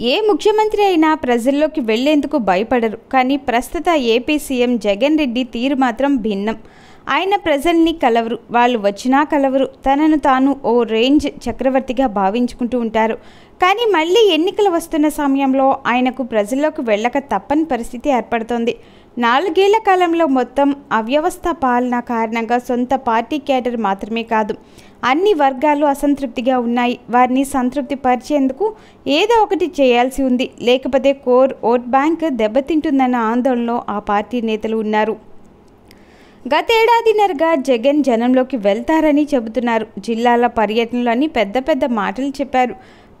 ఏ ముఖ్యమంత్రి అయినా ప్రజల్లోకి వెళ్ళేందుకు భయపడరు. కానీ ప్రస్తుత ఏపీ సీఎం జగన్ రెడ్డి తీరు మాత్రం భిన్నం. ఆయన ప్రజల్ని కలవరు వాళ్ళు వచ్చినా కలవరు. తనను తాను ఓ రేంజ్ చక్రవర్తిగా భావించుకుంటూ ఉంటారు. కానీ మళ్ళీ ఎన్నికలు వస్తున్న సమయంలో ఆయనకు ప్రజల్లోకి వెళ్ళక తప్పని పరిస్థితి ఏర్పడుతోంది. నాలుగేళ్ళ కాలంలో మొత్తం అవ్యవస్థ పాలన కారణంగా సొంత పార్టీ క్యాడర్ మాత్రమే కాదు అన్ని వర్గాలు అసంతృప్తిగా ఉన్నాయి. వారిని సంతృప్తి పరిచేందుకు ఏదో ఒకటి చేయాల్సి ఉంది. లేకపోతే కోర్ ఓట్ బ్యాంక్ దెబ్బతింటుందన్న ఆందోళనలో ఆ పార్టీ నేతలు ఉన్నారు. గతేడాదిన్నరగా జగన్ జనంలోకి వెళ్తారని చెబుతున్నారు. జిల్లాల పర్యటనలోని పెద్ద పెద్ద మాటలు చెప్పారు.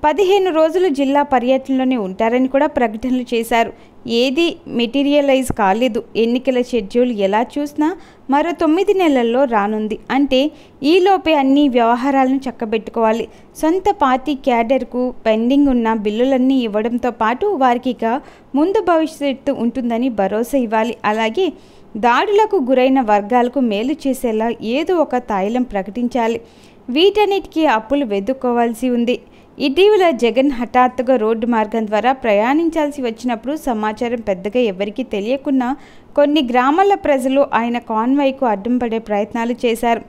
పదిహేను రోజులు జిల్లా పర్యటనలోనే ఉంటారని కూడా ప్రకటనలు చేశారు. ఏది మెటీరియలైజ్ కాలేదు. ఎన్నికల షెడ్యూల్ ఎలా చూసినా మరో తొమ్మిది నెలల్లో రానుంది. అంటే ఈలోపే అన్ని వ్యవహారాలను చక్కబెట్టుకోవాలి. సొంత పార్టీ క్యాడర్కు పెండింగ్ ఉన్న బిల్లులన్నీ ఇవ్వడంతో పాటు వారికి ఇక ముందు భవిష్యత్తు ఉంటుందని భరోసా ఇవ్వాలి. అలాగే దాడులకు గురైన వర్గాలకు మేలు చేసేలా ఏదో ఒక తాయిలం ప్రకటించాలి. వీటన్నిటికీ అప్పులు వెతుక్కోవాల్సి ఉంది. ఇటీవల జగన్ హఠాత్తుగా రోడ్డు మార్గం ద్వారా ప్రయాణించాల్సి వచ్చినప్పుడు సమాచారం పెద్దగా ఎవరికీ తెలియకున్నా కొన్ని గ్రామాల ప్రజలు ఆయన కాన్వాయ్కు అడ్డం పడే ప్రయత్నాలు చేశారు.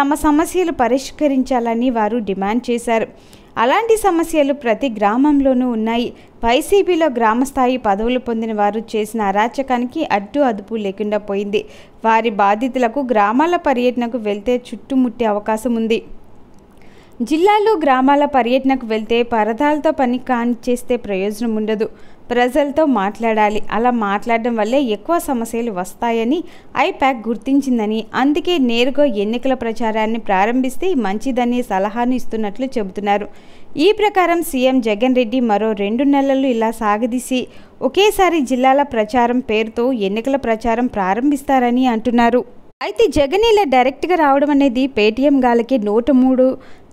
తమ సమస్యలు పరిష్కరించాలని వారు డిమాండ్ చేశారు. అలాంటి సమస్యలు ప్రతి గ్రామంలోనూ ఉన్నాయి. వైసీపీలో గ్రామస్థాయి పదవులు పొందిన వారు చేసిన అరాచకానికి అడ్డు అదుపు లేకుండా పోయింది. వారి బాధితులకు గ్రామాల పర్యటనకు వెళ్తే చుట్టుముట్టే అవకాశం ఉంది. జిల్లాలు గ్రామాల పర్యటనకు వెళ్తే పరదాలతో పని కాని చేస్తే ప్రయోజనం ఉండదు. ప్రజలతో మాట్లాడాలి. అలా మాట్లాడడం వల్లే ఎక్కువ సమస్యలు వస్తాయని ఐప్యాక్ గుర్తించిందని అందుకే నేరుగా ఎన్నికల ప్రచారాన్ని ప్రారంభిస్తే మంచిదని సలహాను ఇస్తున్నట్లు చెబుతున్నారు. ఈ ప్రకారం సీఎం జగన్ రెడ్డి మరో రెండు నెలలు ఇలా సాగదీసి ఒకేసారి జిల్లాల ప్రచారం పేరుతో ఎన్నికల ప్రచారం ప్రారంభిస్తారని అంటున్నారు. అయితే జగన్ ఇలా డైరెక్ట్గా రావడం అనేది పేటీఎం గాలకి నూట మూడు.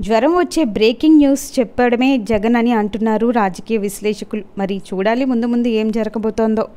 జ్వరం వచ్చే బ్రేకింగ్ న్యూస్ చెప్పడమే జగన్ అని అంటున్నారు రాజకీయ విశ్లేషకులు. మరి చూడాలి ముందు ముందు ఏం జరగబోతోందో.